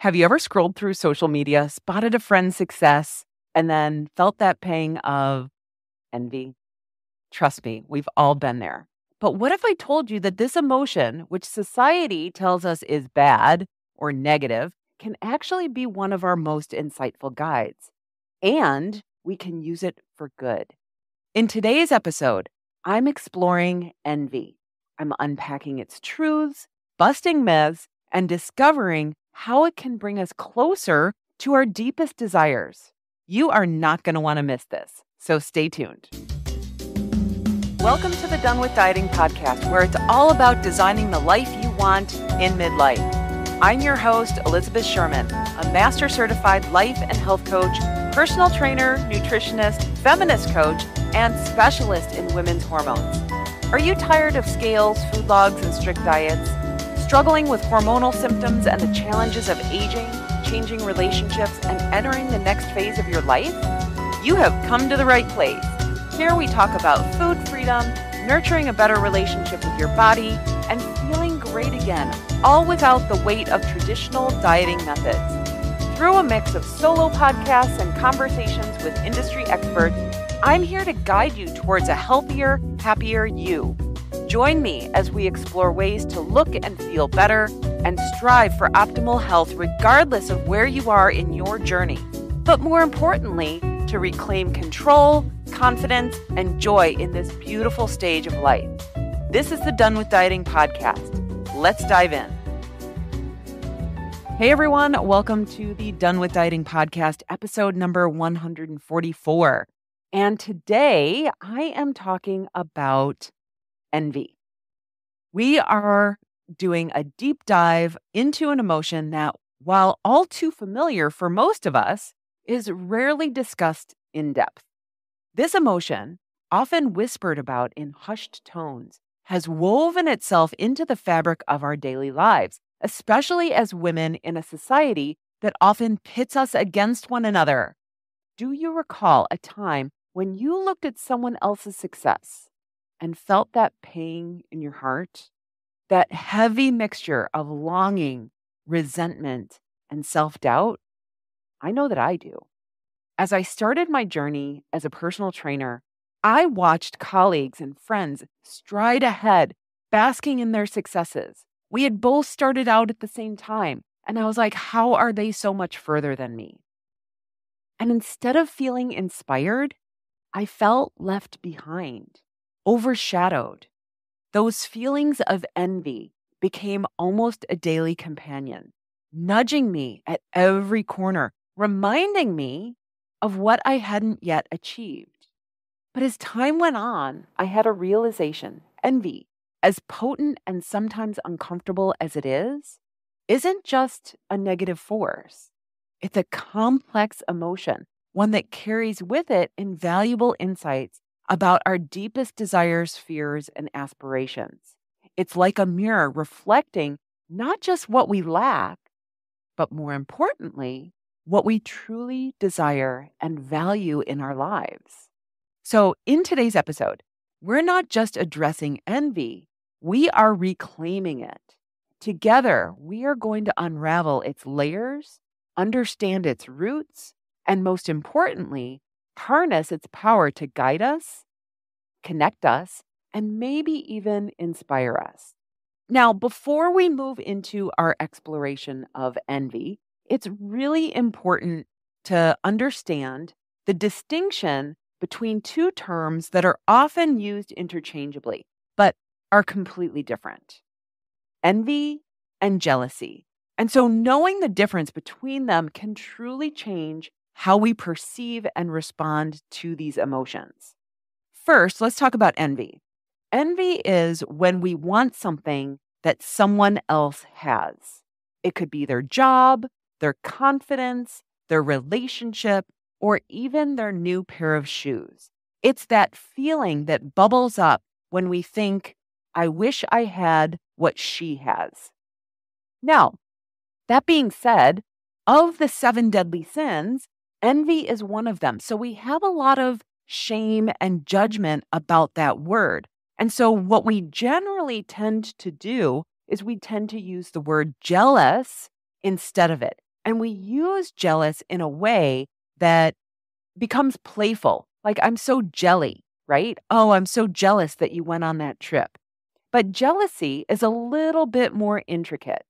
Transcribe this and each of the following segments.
Have you ever scrolled through social media, spotted a friend's success, and then felt that pang of envy? Trust me, we've all been there. But what if I told you that this emotion, which society tells us is bad or negative, can actually be one of our most insightful guides? And we can use it for good. In today's episode, I'm exploring envy. I'm unpacking its truths, busting myths, and discovering how it can bring us closer to our deepest desires. You are not going to want to miss this, so stay tuned. Welcome to the Done with Dieting podcast, where it's all about designing the life you want in midlife. I'm your host, Elizabeth Sherman, a master certified life and health coach, personal trainer, nutritionist, feminist coach, and specialist in women's hormones. Are you tired of scales, food logs, and strict diets? Struggling with hormonal symptoms and the challenges of aging, changing relationships, and entering the next phase of your life? You have come to the right place. Here we talk about food freedom, nurturing a better relationship with your body, and feeling great again, all without the weight of traditional dieting methods. Through a mix of solo podcasts and conversations with industry experts, I'm here to guide you towards a healthier, happier you. Join me as we explore ways to look and feel better and strive for optimal health regardless of where you are in your journey. But more importantly, to reclaim control, confidence, and joy in this beautiful stage of life. This is the Done with Dieting podcast. Let's dive in. Hey everyone, welcome to the Done with Dieting podcast, episode number 144. And today I am talking about envy. We are doing a deep dive into an emotion that, while all too familiar for most of us, is rarely discussed in depth. This emotion, often whispered about in hushed tones, has woven itself into the fabric of our daily lives, especially as women in a society that often pits us against one another. Do you recall a time when you looked at someone else's success and felt that pang in your heart, that heavy mixture of longing, resentment, and self doubt, I know that I do. As I started my journey as a personal trainer, I watched colleagues and friends stride ahead, basking in their successes. We had both started out at the same time, and I was like, how are they so much further than me? And instead of feeling inspired, I felt left behind overshadowed. Those feelings of envy became almost a daily companion, nudging me at every corner, reminding me of what I hadn't yet achieved. But as time went on, I had a realization envy, as potent and sometimes uncomfortable as it is, isn't just a negative force. It's a complex emotion, one that carries with it invaluable insights about our deepest desires, fears, and aspirations. It's like a mirror reflecting not just what we lack, but more importantly, what we truly desire and value in our lives. So, in today's episode, we're not just addressing envy, we are reclaiming it. Together, we are going to unravel its layers, understand its roots, and most importantly, harness its power to guide us, connect us, and maybe even inspire us. Now, before we move into our exploration of envy, it's really important to understand the distinction between two terms that are often used interchangeably, but are completely different envy and jealousy. And so, knowing the difference between them can truly change how we perceive and respond to these emotions. First, let's talk about envy. Envy is when we want something that someone else has. It could be their job, their confidence, their relationship, or even their new pair of shoes. It's that feeling that bubbles up when we think, I wish I had what she has. Now, that being said, of the seven deadly sins, Envy is one of them. So we have a lot of shame and judgment about that word. And so what we generally tend to do is we tend to use the word jealous instead of it. And we use jealous in a way that becomes playful. Like, I'm so jelly, right? Oh, I'm so jealous that you went on that trip. But jealousy is a little bit more intricate.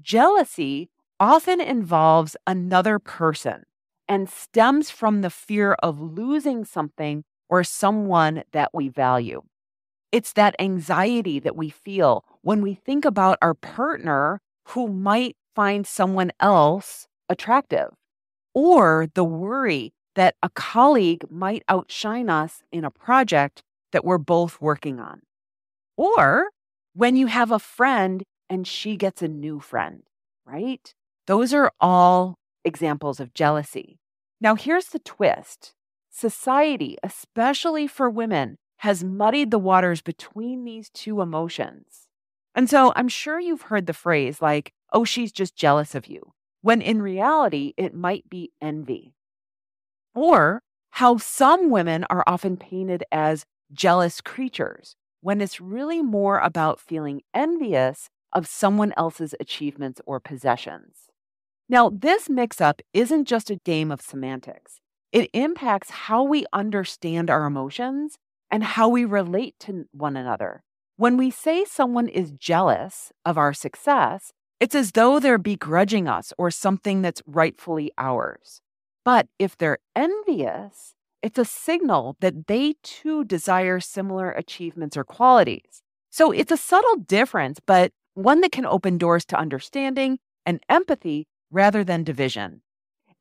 Jealousy often involves another person and stems from the fear of losing something or someone that we value. It's that anxiety that we feel when we think about our partner who might find someone else attractive, or the worry that a colleague might outshine us in a project that we're both working on, or when you have a friend and she gets a new friend, right? Those are all examples of jealousy. Now, here's the twist society, especially for women, has muddied the waters between these two emotions. And so I'm sure you've heard the phrase like, oh, she's just jealous of you, when in reality, it might be envy. Or how some women are often painted as jealous creatures, when it's really more about feeling envious of someone else's achievements or possessions. Now, this mix up isn't just a game of semantics. It impacts how we understand our emotions and how we relate to one another. When we say someone is jealous of our success, it's as though they're begrudging us or something that's rightfully ours. But if they're envious, it's a signal that they too desire similar achievements or qualities. So it's a subtle difference, but one that can open doors to understanding and empathy rather than division.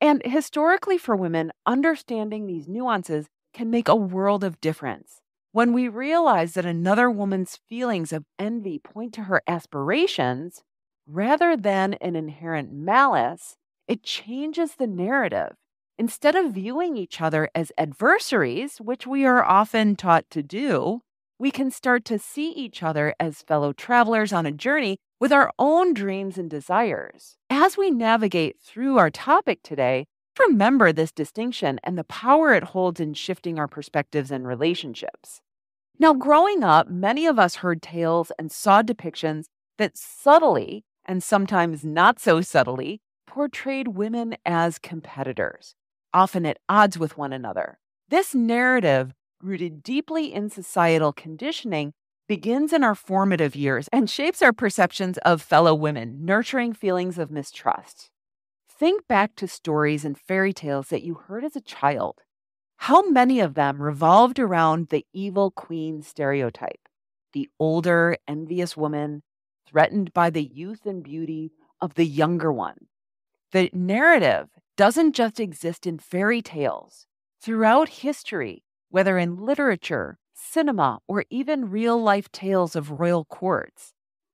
And historically, for women, understanding these nuances can make a world of difference. When we realize that another woman's feelings of envy point to her aspirations rather than an inherent malice, it changes the narrative. Instead of viewing each other as adversaries, which we are often taught to do, we can start to see each other as fellow travelers on a journey with our own dreams and desires. As we navigate through our topic today, remember this distinction and the power it holds in shifting our perspectives and relationships. Now, growing up, many of us heard tales and saw depictions that subtly, and sometimes not so subtly, portrayed women as competitors, often at odds with one another. This narrative, rooted deeply in societal conditioning, begins in our formative years and shapes our perceptions of fellow women, nurturing feelings of mistrust. Think back to stories and fairy tales that you heard as a child. How many of them revolved around the evil queen stereotype, the older, envious woman threatened by the youth and beauty of the younger one? The narrative doesn't just exist in fairy tales. Throughout history, whether in literature, cinema, or even real life tales of royal courts,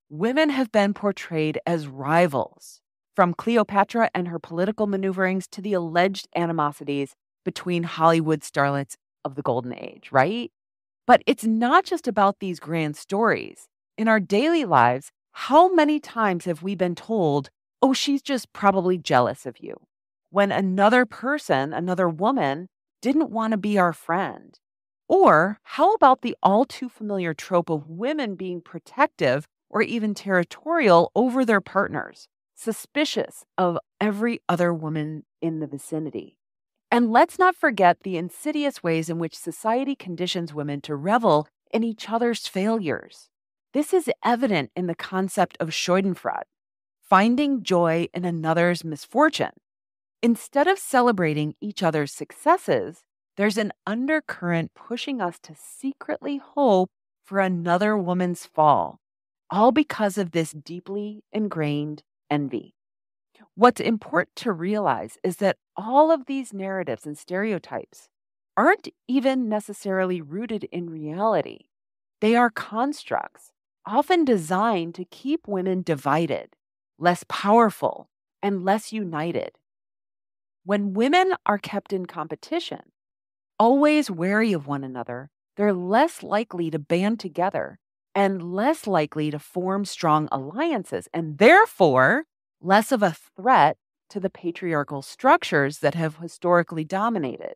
women have been portrayed as rivals, from Cleopatra and her political maneuverings to the alleged animosities between Hollywood starlets of the Golden Age, right? But it's not just about these grand stories. In our daily lives, how many times have we been told, oh, she's just probably jealous of you? When another person, another woman, didn't want to be our friend or how about the all too familiar trope of women being protective or even territorial over their partners, suspicious of every other woman in the vicinity? And let's not forget the insidious ways in which society conditions women to revel in each other's failures. This is evident in the concept of Schadenfreude, finding joy in another's misfortune. Instead of celebrating each other's successes, there's an undercurrent pushing us to secretly hope for another woman's fall, all because of this deeply ingrained envy. What's important to realize is that all of these narratives and stereotypes aren't even necessarily rooted in reality. They are constructs, often designed to keep women divided, less powerful, and less united. When women are kept in competition, always wary of one another, they're less likely to band together and less likely to form strong alliances, and therefore less of a threat to the patriarchal structures that have historically dominated.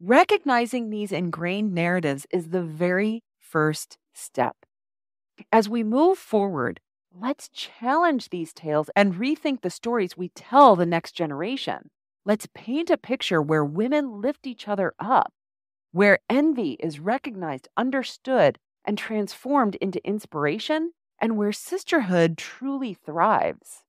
Recognizing these ingrained narratives is the very first step. As we move forward, let's challenge these tales and rethink the stories we tell the next generation. Let's paint a picture where women lift each other up, where envy is recognized, understood, and transformed into inspiration, and where sisterhood truly thrives.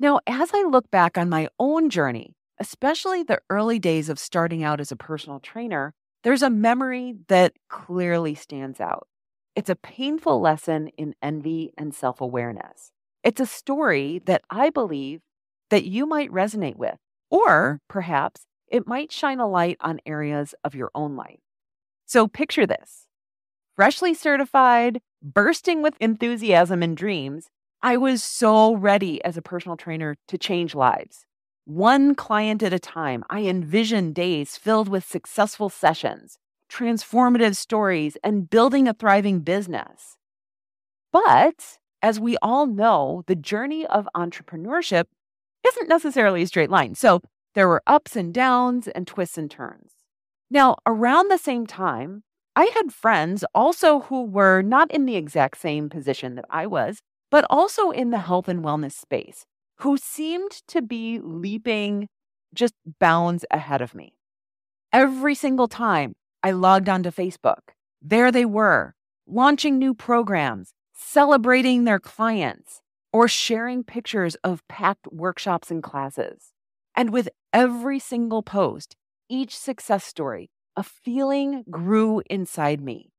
Now, as I look back on my own journey, especially the early days of starting out as a personal trainer, there's a memory that clearly stands out. It's a painful lesson in envy and self awareness. It's a story that I believe that you might resonate with, or perhaps it might shine a light on areas of your own life. So picture this freshly certified, bursting with enthusiasm and dreams. I was so ready as a personal trainer to change lives. One client at a time, I envisioned days filled with successful sessions, transformative stories, and building a thriving business. But as we all know, the journey of entrepreneurship isn't necessarily a straight line. So there were ups and downs and twists and turns. Now, around the same time, I had friends also who were not in the exact same position that I was, but also in the health and wellness space who seemed to be leaping just bounds ahead of me. Every single time I logged onto Facebook, there they were, launching new programs, celebrating their clients, or sharing pictures of packed workshops and classes. And with every single post, each success story, a feeling grew inside me.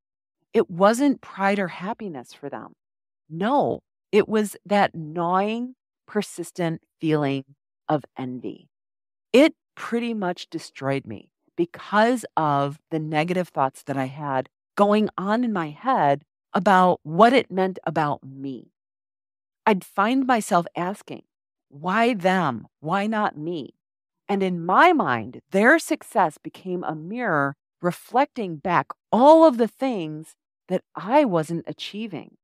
It wasn't pride or happiness for them. No, it was that gnawing persistent feeling of envy. It pretty much destroyed me because of the negative thoughts that I had going on in my head about what it meant about me. I'd find myself asking, why them? Why not me? And in my mind, their success became a mirror reflecting back all of the things that I wasn't achieving.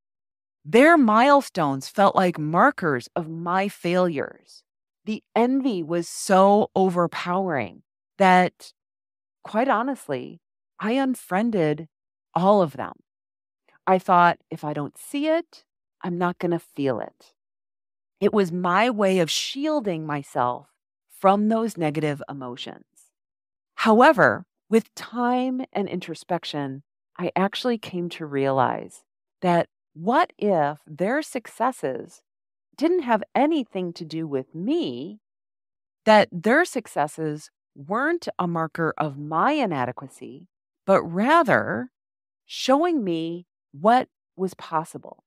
Their milestones felt like markers of my failures. The envy was so overpowering that, quite honestly, I unfriended all of them. I thought if I don't see it, I'm not going to feel it. It was my way of shielding myself from those negative emotions. However, with time and introspection, I actually came to realize that what if their successes didn't have anything to do with me, that their successes weren't a marker of my inadequacy, but rather showing me what was possible?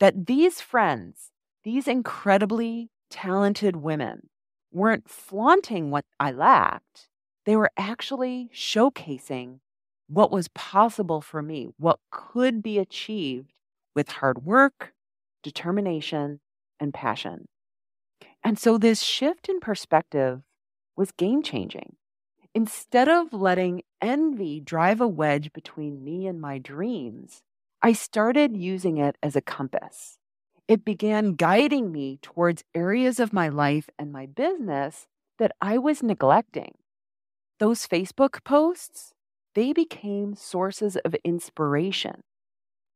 That these friends, these incredibly talented women, weren't flaunting what I lacked. They were actually showcasing what was possible for me, what could be achieved with hard work, determination, and passion. And so this shift in perspective was game changing. Instead of letting envy drive a wedge between me and my dreams, I started using it as a compass. It began guiding me towards areas of my life and my business that I was neglecting. Those Facebook posts, they became sources of inspiration.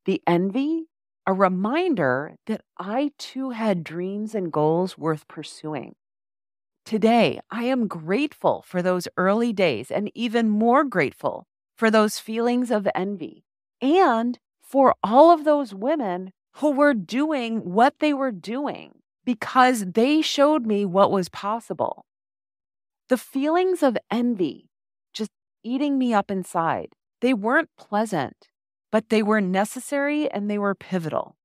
The envy a reminder that I too had dreams and goals worth pursuing. Today, I am grateful for those early days and even more grateful for those feelings of envy and for all of those women who were doing what they were doing because they showed me what was possible. The feelings of envy just eating me up inside, they weren't pleasant but they were necessary and they were pivotal.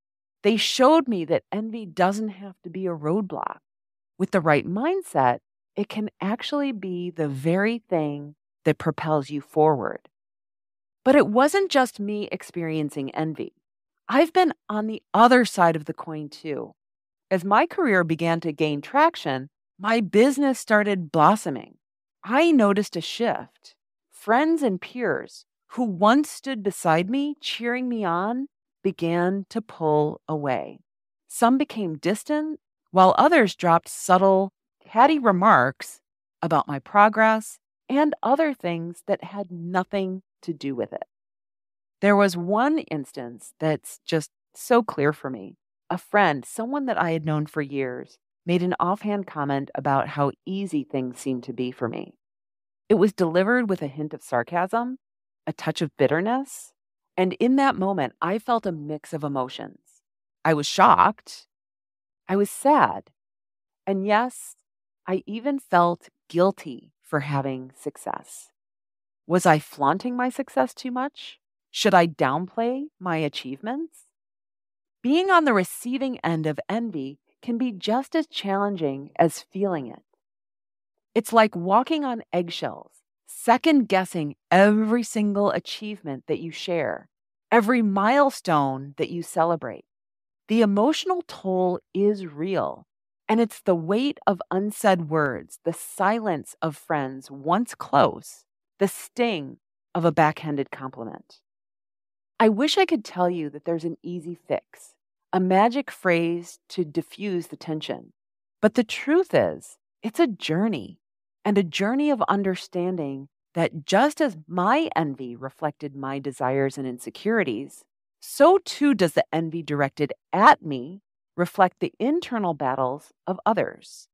They showed me that envy doesn't have to be a roadblock. With the right mindset, it can actually be the very thing that propels you forward. But it wasn't just me experiencing envy. I've been on the other side of the coin too. As my career began to gain traction, my business started blossoming. I noticed a shift. Friends and peers who once stood beside me, cheering me on, began to pull away. Some became distant, while others dropped subtle, catty remarks about my progress and other things that had nothing to do with it. There was one instance that's just so clear for me. a friend, someone that I had known for years, made an offhand comment about how easy things seemed to be for me. It was delivered with a hint of sarcasm, a touch of bitterness, and in that moment, I felt a mix of emotions. I was shocked, I was sad, and yes, I even felt guilty for having success. Was I flaunting my success too much? Should I downplay my achievements? Being on the receiving end of envy can be just as challenging as feeling it. It's like walking on eggshells, second guessing every single achievement that you share, every milestone that you celebrate. The emotional toll is real, and it's the weight of unsaid words, the silence of friends once close, the sting of a backhanded compliment. I wish I could tell you that there's an easy fix a magic phrase to diffuse the tension. But the truth is, it's a journey and a journey of understanding that just as my envy reflected my desires and insecurities, so too does the envy directed at me reflect the internal battles of others.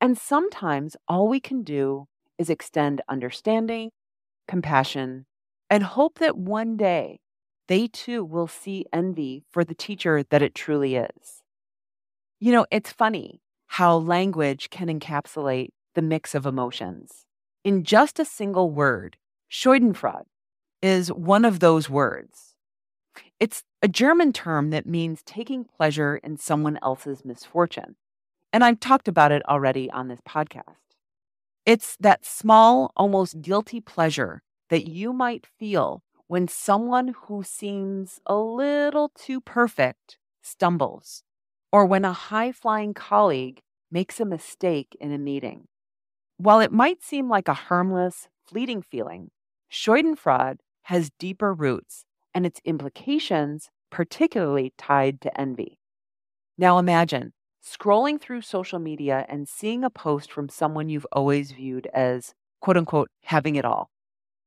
And sometimes all we can do is extend understanding, compassion, and hope that one day they too will see envy for the teacher that it truly is. You know, it's funny how language can encapsulate the mix of emotions. In just a single word, Schadenfreude is one of those words. It's a German term that means taking pleasure in someone else's misfortune. And I've talked about it already on this podcast. It's that small, almost guilty pleasure that you might feel when someone who seems a little too perfect stumbles, or when a high flying colleague makes a mistake in a meeting. While it might seem like a harmless, fleeting feeling, Schadenfreude has deeper roots and its implications particularly tied to envy. Now imagine scrolling through social media and seeing a post from someone you've always viewed as quote unquote having it all.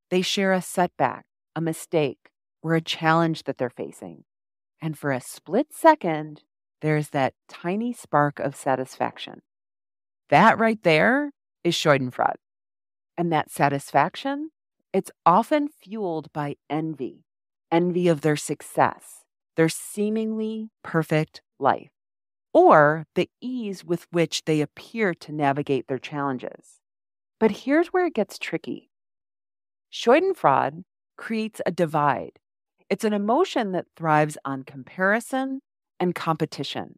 They share a setback, a mistake, or a challenge that they're facing. And for a split second, there's that tiny spark of satisfaction. That right there is Schadenfreude. And that satisfaction, it's often fueled by envy, envy of their success, their seemingly perfect life, or the ease with which they appear to navigate their challenges. But here's where it gets tricky. Schadenfreude creates a divide. It's an emotion that thrives on comparison and competition.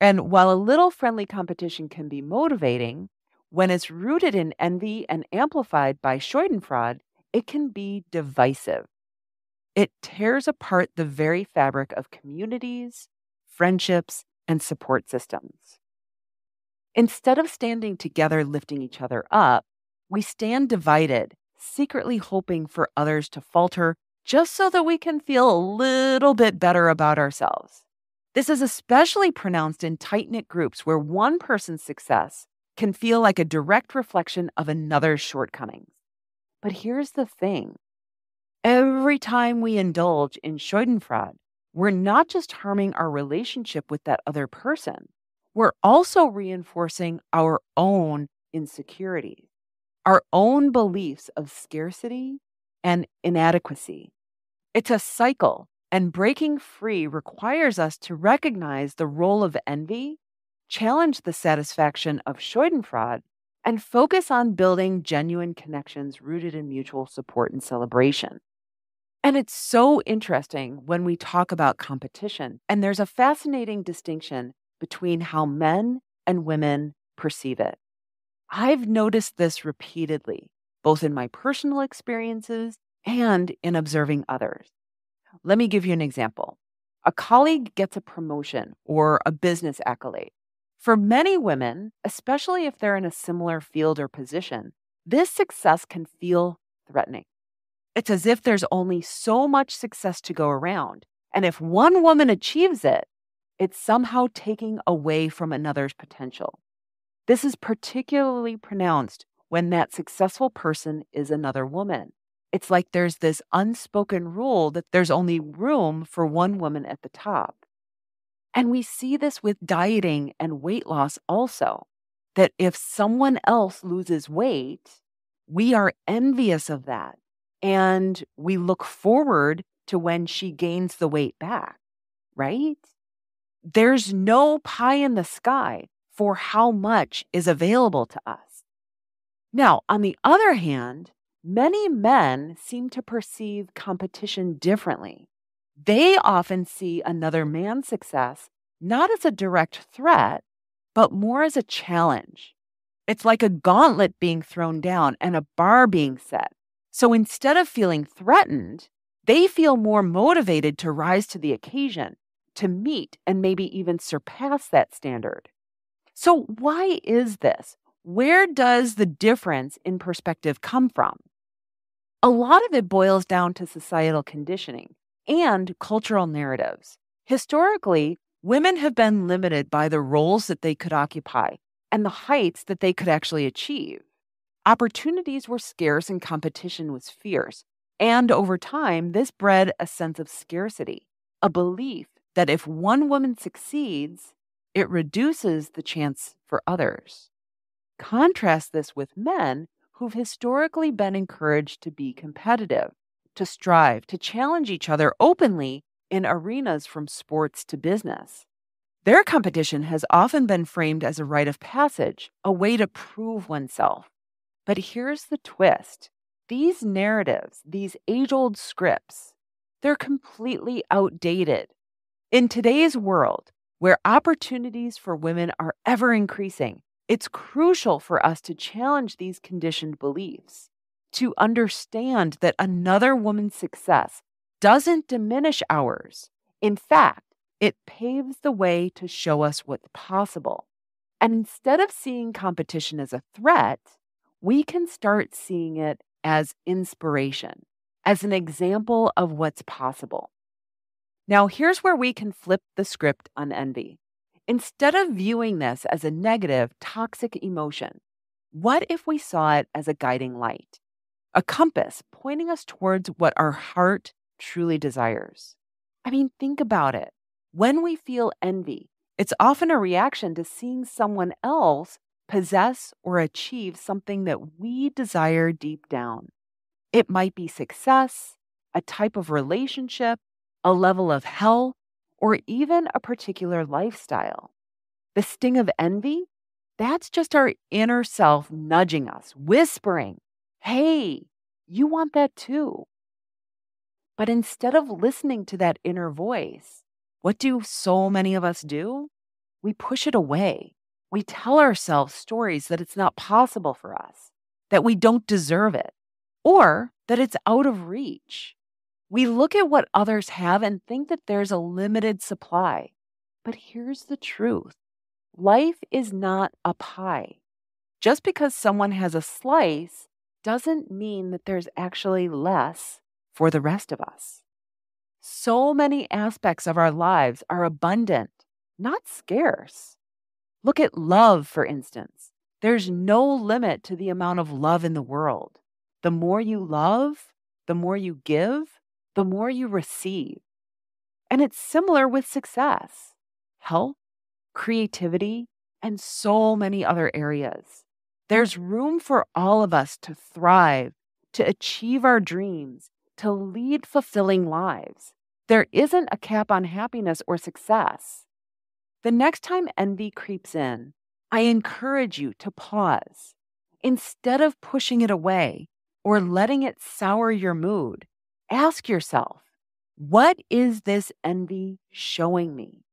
And while a little friendly competition can be motivating, when it's rooted in envy and amplified by Schadenfreude, it can be divisive. It tears apart the very fabric of communities, friendships, and support systems. Instead of standing together lifting each other up, we stand divided secretly hoping for others to falter just so that we can feel a little bit better about ourselves. This is especially pronounced in tight knit groups where one person's success can feel like a direct reflection of another's shortcomings. But here's the thing every time we indulge in Schadenfreude, we're not just harming our relationship with that other person, we're also reinforcing our own insecurities our own beliefs of scarcity and inadequacy. It's a cycle, and breaking free requires us to recognize the role of envy, challenge the satisfaction of Schadenfreude, and focus on building genuine connections rooted in mutual support and celebration. And it's so interesting when we talk about competition, and there's a fascinating distinction between how men and women perceive it. I've noticed this repeatedly, both in my personal experiences and in observing others. Let me give you an example. A colleague gets a promotion or a business accolade. For many women, especially if they're in a similar field or position, this success can feel threatening. It's as if there's only so much success to go around. And if one woman achieves it, it's somehow taking away from another's potential. This is particularly pronounced when that successful person is another woman. It's like there's this unspoken rule that there's only room for one woman at the top. And we see this with dieting and weight loss also, that if someone else loses weight, we are envious of that. And we look forward to when she gains the weight back, right? There's no pie in the sky for how much is available to us. Now, on the other hand, many men seem to perceive competition differently. They often see another man's success not as a direct threat, but more as a challenge. It's like a gauntlet being thrown down and a bar being set. So instead of feeling threatened, they feel more motivated to rise to the occasion, to meet and maybe even surpass that standard. So, why is this? Where does the difference in perspective come from? A lot of it boils down to societal conditioning and cultural narratives. Historically, women have been limited by the roles that they could occupy and the heights that they could actually achieve. Opportunities were scarce and competition was fierce. And over time, this bred a sense of scarcity, a belief that if one woman succeeds, it reduces the chance for others. Contrast this with men who've historically been encouraged to be competitive, to strive, to challenge each other openly in arenas from sports to business. Their competition has often been framed as a rite of passage, a way to prove oneself. But here's the twist these narratives, these age old scripts, they're completely outdated. In today's world, where opportunities for women are ever increasing, it's crucial for us to challenge these conditioned beliefs, to understand that another woman's success doesn't diminish ours. In fact, it paves the way to show us what's possible. And instead of seeing competition as a threat, we can start seeing it as inspiration, as an example of what's possible. Now, here's where we can flip the script on envy. Instead of viewing this as a negative, toxic emotion, what if we saw it as a guiding light, a compass pointing us towards what our heart truly desires? I mean, think about it. When we feel envy, it's often a reaction to seeing someone else possess or achieve something that we desire deep down. It might be success, a type of relationship, a level of health, or even a particular lifestyle. The sting of envy, that's just our inner self nudging us, whispering, Hey, you want that too. But instead of listening to that inner voice, what do so many of us do? We push it away. We tell ourselves stories that it's not possible for us, that we don't deserve it, or that it's out of reach. We look at what others have and think that there's a limited supply. But here's the truth life is not a pie. Just because someone has a slice doesn't mean that there's actually less for the rest of us. So many aspects of our lives are abundant, not scarce. Look at love, for instance. There's no limit to the amount of love in the world. The more you love, the more you give, the more you receive. And it's similar with success, health, creativity, and so many other areas. There's room for all of us to thrive, to achieve our dreams, to lead fulfilling lives. There isn't a cap on happiness or success. The next time envy creeps in, I encourage you to pause. Instead of pushing it away or letting it sour your mood, ask yourself, what is this envy showing me?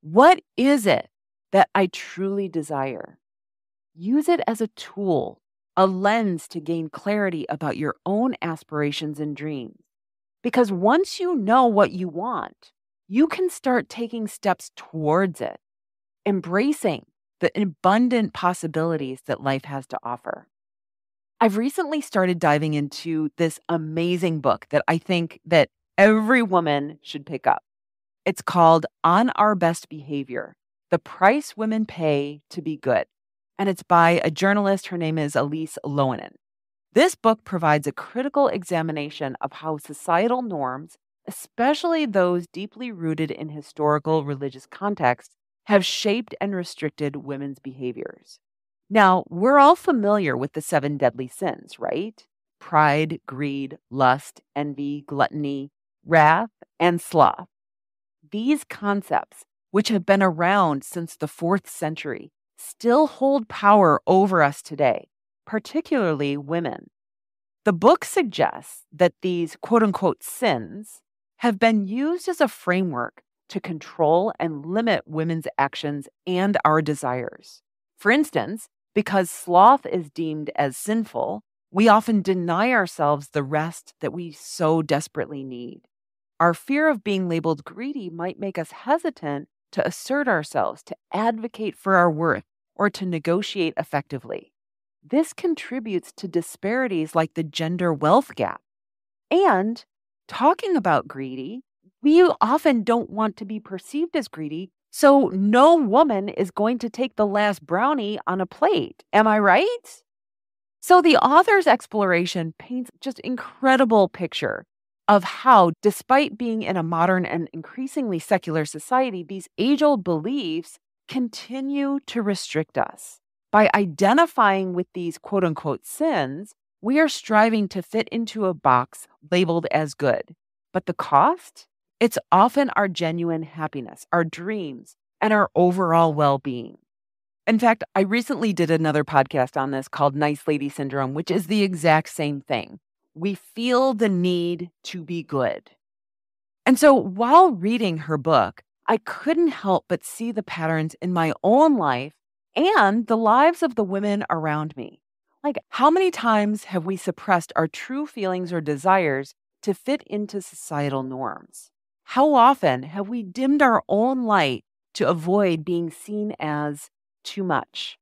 What is it that I truly desire? Use it as a tool, a lens to gain clarity about your own aspirations and dreams. Because once you know what you want, you can start taking steps towards it, embracing the abundant possibilities that life has to offer. I've recently started diving into this amazing book that I think that every woman should pick up. It's called On Our Best Behavior: The Price Women Pay to Be Good, and it's by a journalist her name is Elise Loehnen. This book provides a critical examination of how societal norms, especially those deeply rooted in historical religious contexts, have shaped and restricted women's behaviors. Now, we're all familiar with the seven deadly sins, right? Pride, greed, lust, envy, gluttony, wrath, and sloth. These concepts, which have been around since the fourth century, still hold power over us today, particularly women. The book suggests that these quote unquote sins have been used as a framework to control and limit women's actions and our desires. For instance, because sloth is deemed as sinful, we often deny ourselves the rest that we so desperately need. Our fear of being labeled greedy might make us hesitant to assert ourselves, to advocate for our worth, or to negotiate effectively. This contributes to disparities like the gender wealth gap. And talking about greedy, we often don't want to be perceived as greedy. So no woman is going to take the last brownie on a plate. Am I right? So the author's exploration paints just incredible picture of how despite being in a modern and increasingly secular society, these age-old beliefs continue to restrict us. By identifying with these quote unquote sins, we are striving to fit into a box labeled as good. But the cost? It's often our genuine happiness, our dreams, and our overall well being. In fact, I recently did another podcast on this called Nice Lady Syndrome, which is the exact same thing. We feel the need to be good. And so while reading her book, I couldn't help but see the patterns in my own life and the lives of the women around me. Like, how many times have we suppressed our true feelings or desires to fit into societal norms? How often have we dimmed our own light to avoid being seen as too much?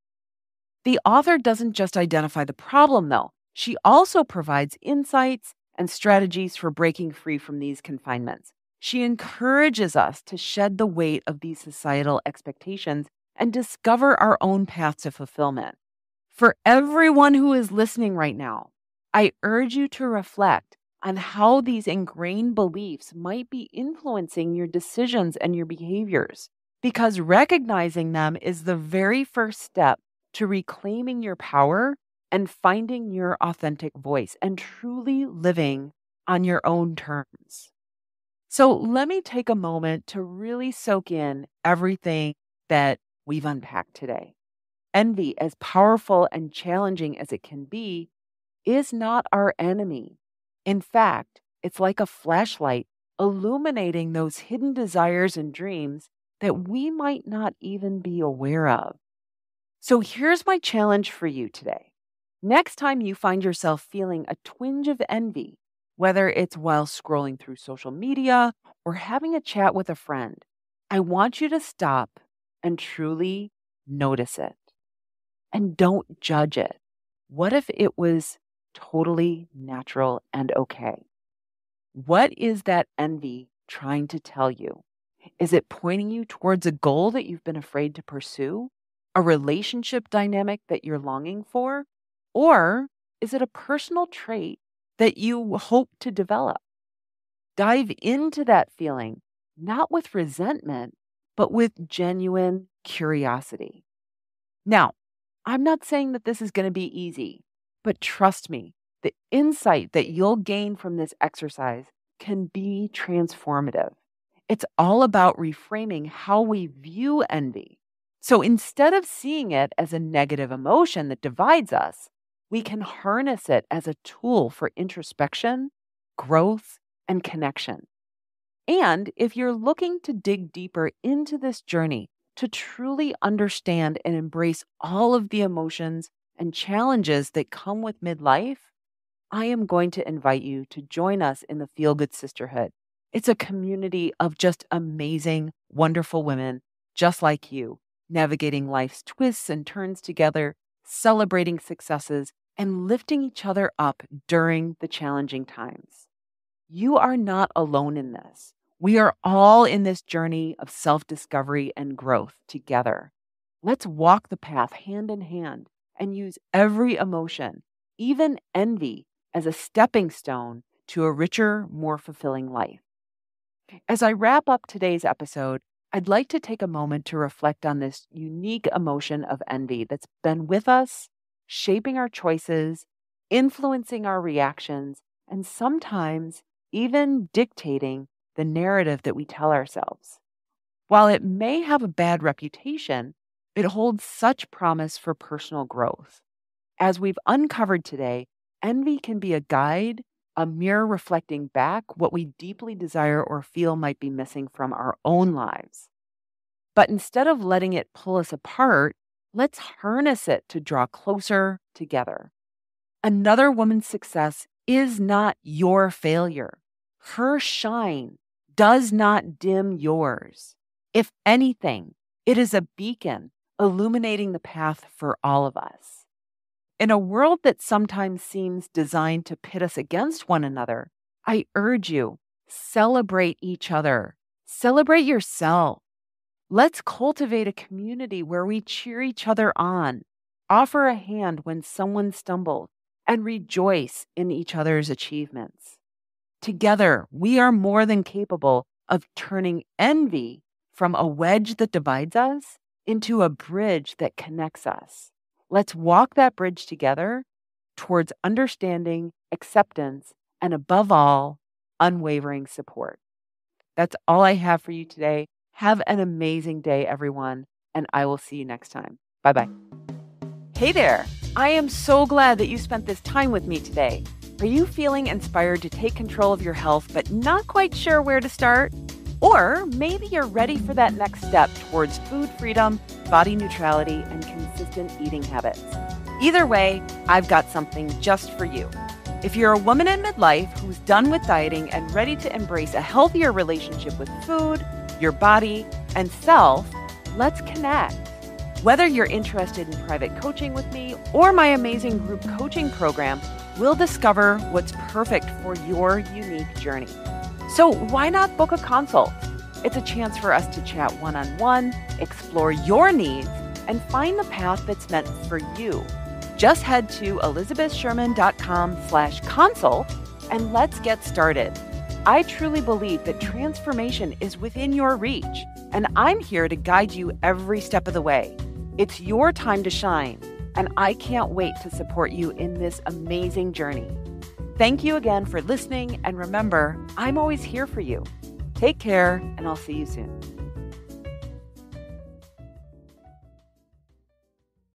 The author doesn't just identify the problem, though. She also provides insights and strategies for breaking free from these confinements. She encourages us to shed the weight of these societal expectations and discover our own path to fulfillment. For everyone who is listening right now, I urge you to reflect on how these ingrained beliefs might be influencing your decisions and your behaviors, because recognizing them is the very first step to reclaiming your power and finding your authentic voice and truly living on your own terms. So, let me take a moment to really soak in everything that we've unpacked today. Envy, as powerful and challenging as it can be, is not our enemy. In fact, it's like a flashlight illuminating those hidden desires and dreams that we might not even be aware of. So here's my challenge for you today. Next time you find yourself feeling a twinge of envy, whether it's while scrolling through social media or having a chat with a friend, I want you to stop and truly notice it. And don't judge it. What if it was totally natural and okay? What is that envy trying to tell you? Is it pointing you towards a goal that you've been afraid to pursue? A relationship dynamic that you're longing for? Or is it a personal trait that you hope to develop? Dive into that feeling, not with resentment, but with genuine curiosity. Now, I'm not saying that this is going to be easy, but trust me, the insight that you'll gain from this exercise can be transformative. It's all about reframing how we view envy. So instead of seeing it as a negative emotion that divides us, we can harness it as a tool for introspection, growth, and connection. And if you're looking to dig deeper into this journey to truly understand and embrace all of the emotions and challenges that come with midlife, I am going to invite you to join us in the Feel Good Sisterhood. It's a community of just amazing, wonderful women just like you, navigating life's twists and turns together, celebrating successes, and lifting each other up during the challenging times. You are not alone in this. We are all in this journey of self discovery and growth together. Let's walk the path hand in hand and use every emotion, even envy, as a stepping stone to a richer, more fulfilling life. As I wrap up today's episode, I'd like to take a moment to reflect on this unique emotion of envy that's been with us, shaping our choices, influencing our reactions, and sometimes even dictating the narrative that we tell ourselves. While it may have a bad reputation, it holds such promise for personal growth. As we've uncovered today, envy can be a guide, a mirror reflecting back what we deeply desire or feel might be missing from our own lives. But instead of letting it pull us apart, let's harness it to draw closer together. Another woman's success is not your failure. Her shine does not dim yours. If anything, it is a beacon illuminating the path for all of us. In a world that sometimes seems designed to pit us against one another, I urge you celebrate each other, celebrate yourself. Let's cultivate a community where we cheer each other on, offer a hand when someone stumbles, and rejoice in each other's achievements. Together, we are more than capable of turning envy from a wedge that divides us into a bridge that connects us. Let's walk that bridge together towards understanding, acceptance, and above all, unwavering support. That's all I have for you today. Have an amazing day, everyone, and I will see you next time. Bye bye. Hey there. I am so glad that you spent this time with me today. Are you feeling inspired to take control of your health, but not quite sure where to start? Or maybe you're ready for that next step towards food freedom, body neutrality, and consistent eating habits. Either way, I've got something just for you. If you're a woman in midlife who's done with dieting and ready to embrace a healthier relationship with food, your body, and self, let's connect. Whether you're interested in private coaching with me or my amazing group coaching program, we'll discover what's perfect for your unique journey. So, why not book a consult? It's a chance for us to chat one on one, explore your needs, and find the path that's meant for you. Just head to elizabethsherman.com slash consult and let's get started. I truly believe that transformation is within your reach, and I'm here to guide you every step of the way. It's your time to shine, and I can't wait to support you in this amazing journey. Thank you again for listening, and remember, I'm always here for you. Take care, and I'll see you soon.